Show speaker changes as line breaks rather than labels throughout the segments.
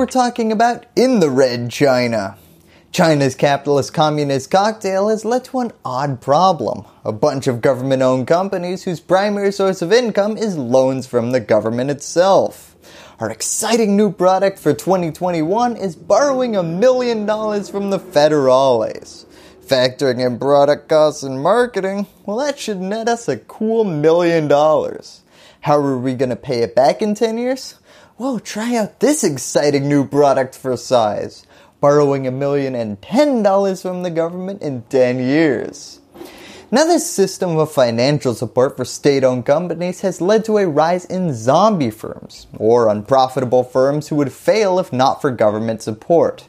we're talking about in the red China. China's capitalist communist cocktail has led to an odd problem. A bunch of government owned companies whose primary source of income is loans from the government itself. Our exciting new product for 2021 is borrowing a million dollars from the federales. Factoring in product costs and marketing, well that should net us a cool million dollars. How are we going to pay it back in 10 years? Well, try out this exciting new product for size. Borrowing a million and ten dollars from the government in 10 years. Now this system of financial support for state-owned companies has led to a rise in zombie firms, or unprofitable firms who would fail if not for government support.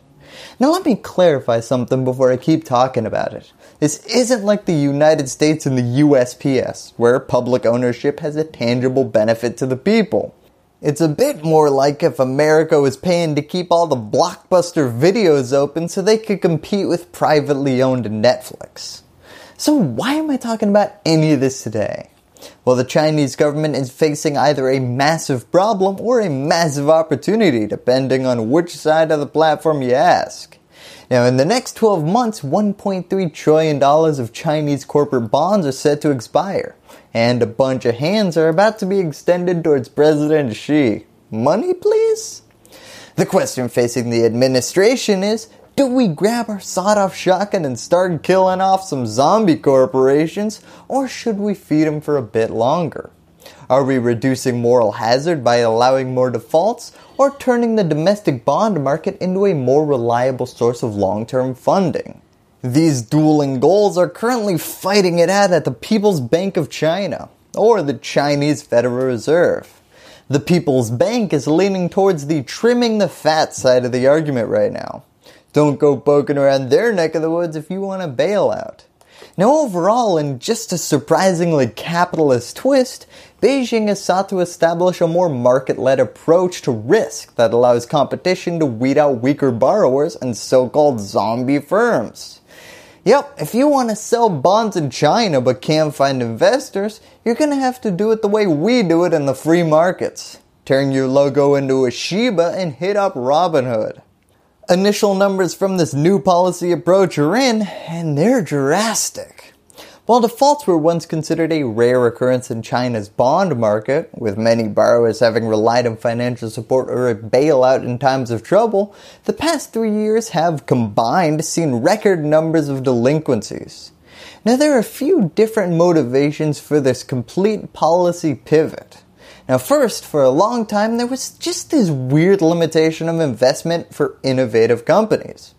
Now let me clarify something before I keep talking about it. This isn't like the United States and the USPS, where public ownership has a tangible benefit to the people. It's a bit more like if America was paying to keep all the blockbuster videos open so they could compete with privately owned Netflix. So why am I talking about any of this today? Well, the Chinese government is facing either a massive problem or a massive opportunity depending on which side of the platform you ask. Now in the next 12 months, $1.3 trillion of Chinese corporate bonds are set to expire, and a bunch of hands are about to be extended towards President Xi. Money please? The question facing the administration is, do we grab our sawed-off shotgun and start killing off some zombie corporations, or should we feed them for a bit longer? Are we reducing moral hazard by allowing more defaults, or turning the domestic bond market into a more reliable source of long-term funding? These dueling goals are currently fighting it out at the People's Bank of China, or the Chinese Federal Reserve. The People's Bank is leaning towards the trimming the fat side of the argument right now. Don't go poking around their neck of the woods if you want a bailout. Now overall, in just a surprisingly capitalist twist, Beijing has sought to establish a more market-led approach to risk that allows competition to weed out weaker borrowers and so-called zombie firms. Yep, if you want to sell bonds in China but can't find investors, you're going to have to do it the way we do it in the free markets. Turn your logo into a Shiba and hit up Robinhood. Initial numbers from this new policy approach are in, and they're drastic. While defaults were once considered a rare occurrence in China's bond market, with many borrowers having relied on financial support or a bailout in times of trouble, the past three years have combined seen record numbers of delinquencies. Now there are a few different motivations for this complete policy pivot. Now first, for a long time there was just this weird limitation of investment for innovative companies.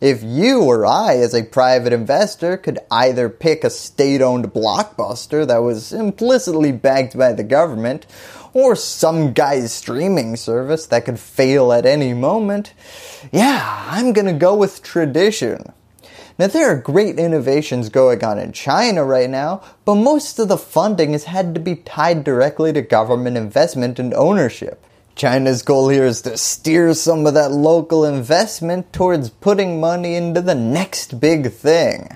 If you or I as a private investor could either pick a state-owned blockbuster that was implicitly backed by the government or some guy's streaming service that could fail at any moment, yeah, I'm gonna go with tradition. Now there are great innovations going on in China right now, but most of the funding has had to be tied directly to government investment and ownership. China's goal here is to steer some of that local investment towards putting money into the next big thing.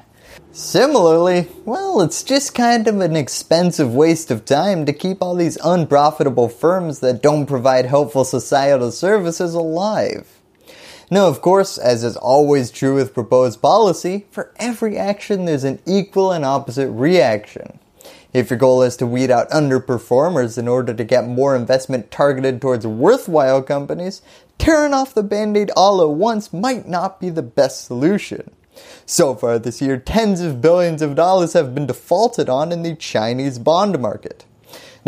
Similarly, well, it's just kind of an expensive waste of time to keep all these unprofitable firms that don't provide helpful societal services alive. Now of course, as is always true with proposed policy, for every action there's an equal and opposite reaction. If your goal is to weed out underperformers in order to get more investment targeted towards worthwhile companies, tearing off the band-aid all at once might not be the best solution. So far this year, tens of billions of dollars have been defaulted on in the Chinese bond market.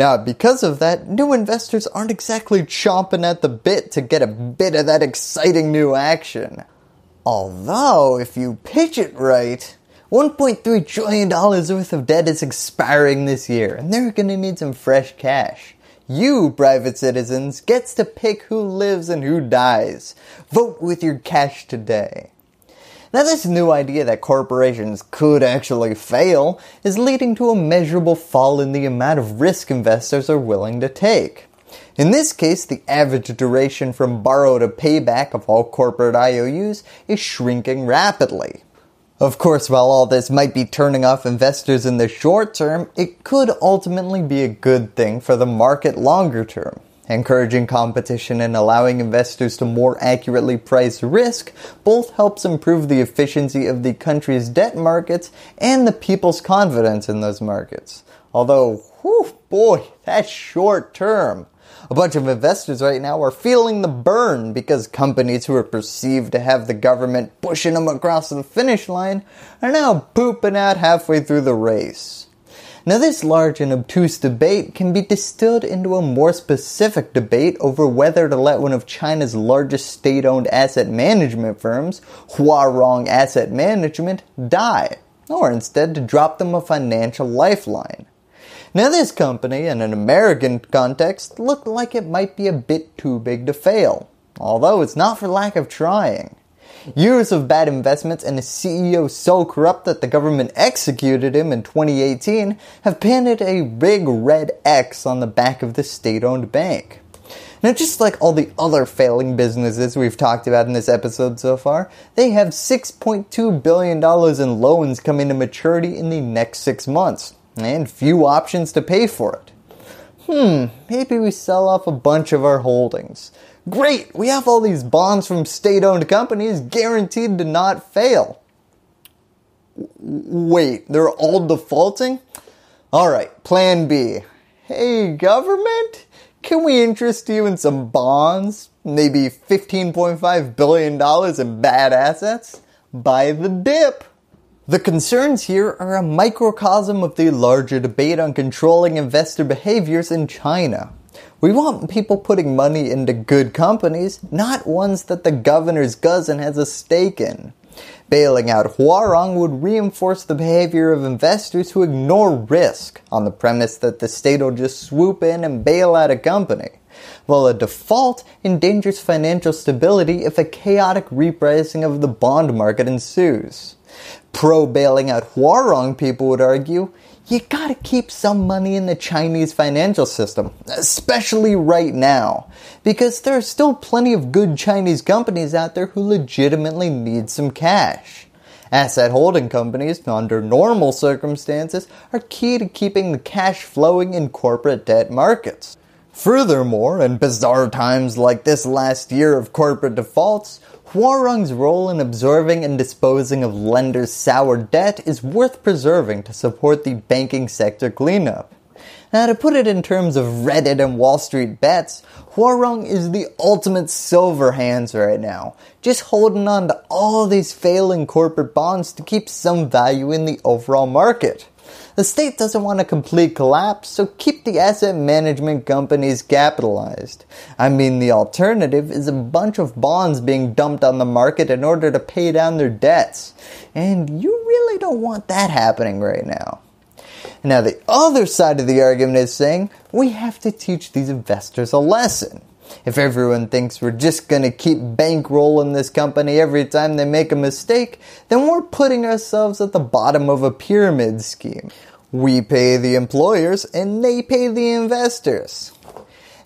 Now, because of that, new investors aren't exactly chomping at the bit to get a bit of that exciting new action. Although, if you pitch it right, $1.3 trillion worth of debt is expiring this year, and they're going to need some fresh cash. You, private citizens, gets to pick who lives and who dies. Vote with your cash today. Now this new idea that corporations could actually fail is leading to a measurable fall in the amount of risk investors are willing to take. In this case, the average duration from borrow to payback of all corporate IOUs is shrinking rapidly. Of course, while all this might be turning off investors in the short term, it could ultimately be a good thing for the market longer term. Encouraging competition and allowing investors to more accurately price risk both helps improve the efficiency of the country's debt markets and the people's confidence in those markets. Although, whew, boy, that's short term. A bunch of investors right now are feeling the burn because companies who are perceived to have the government pushing them across the finish line are now pooping out halfway through the race. Now this large and obtuse debate can be distilled into a more specific debate over whether to let one of China's largest state-owned asset management firms, Huarong Asset Management, die, or instead to drop them a financial lifeline. Now this company, in an American context, looked like it might be a bit too big to fail, although it's not for lack of trying. Years of bad investments and a CEO so corrupt that the government executed him in 2018 have painted a big red X on the back of the state-owned bank. Now just like all the other failing businesses we've talked about in this episode so far, they have $6.2 billion in loans coming to maturity in the next 6 months, and few options to pay for it. Hmm, maybe we sell off a bunch of our holdings. Great, we have all these bonds from state-owned companies guaranteed to not fail. Wait, they're all defaulting? Alright, plan B. Hey government, can we interest you in some bonds? Maybe $15.5 billion in bad assets? Buy the dip. The concerns here are a microcosm of the larger debate on controlling investor behaviors in China. We want people putting money into good companies, not ones that the governor's cousin has a stake in. Bailing out Huarong would reinforce the behavior of investors who ignore risk on the premise that the state will just swoop in and bail out a company, while a default endangers financial stability if a chaotic repricing of the bond market ensues. Pro bailing out Huarong people would argue you gotta keep some money in the Chinese financial system, especially right now, because there are still plenty of good Chinese companies out there who legitimately need some cash. Asset holding companies, under normal circumstances, are key to keeping the cash flowing in corporate debt markets. Furthermore, in bizarre times like this last year of corporate defaults, Huarong's role in absorbing and disposing of lenders' sour debt is worth preserving to support the banking sector cleanup. Now to put it in terms of Reddit and Wall Street bets, Huarong is the ultimate silver hands right now, just holding on to all these failing corporate bonds to keep some value in the overall market. The state doesn't want a complete collapse, so keep the asset management companies capitalized. I mean, the alternative is a bunch of bonds being dumped on the market in order to pay down their debts. And you really don't want that happening right now. Now the other side of the argument is saying we have to teach these investors a lesson. If everyone thinks we're just going to keep bankrolling this company every time they make a mistake, then we're putting ourselves at the bottom of a pyramid scheme. We pay the employers and they pay the investors.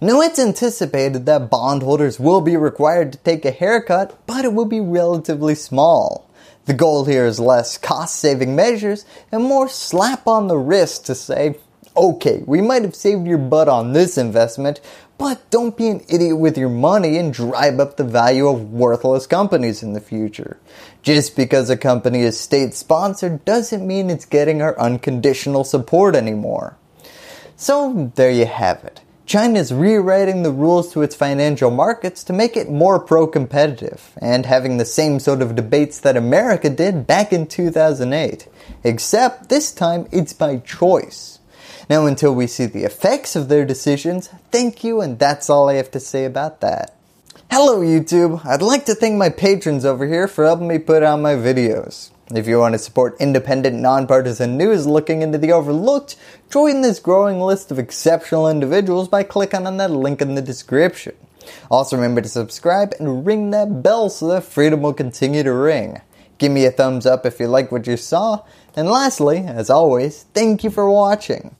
Now it's anticipated that bondholders will be required to take a haircut, but it will be relatively small. The goal here is less cost saving measures and more slap on the wrist to say, okay, we might have saved your butt on this investment, but don't be an idiot with your money and drive up the value of worthless companies in the future. Just because a company is state sponsored doesn't mean it's getting our unconditional support anymore. So there you have it. China is rewriting the rules to its financial markets to make it more pro-competitive and having the same sort of debates that America did back in 2008. Except this time it's by choice. Now until we see the effects of their decisions, thank you and that's all I have to say about that. Hello YouTube, I'd like to thank my patrons over here for helping me put out my videos. If you want to support independent, nonpartisan news looking into the overlooked, join this growing list of exceptional individuals by clicking on that link in the description. Also remember to subscribe and ring that bell so that freedom will continue to ring. Give me a thumbs up if you like what you saw. And lastly, as always, thank you for watching.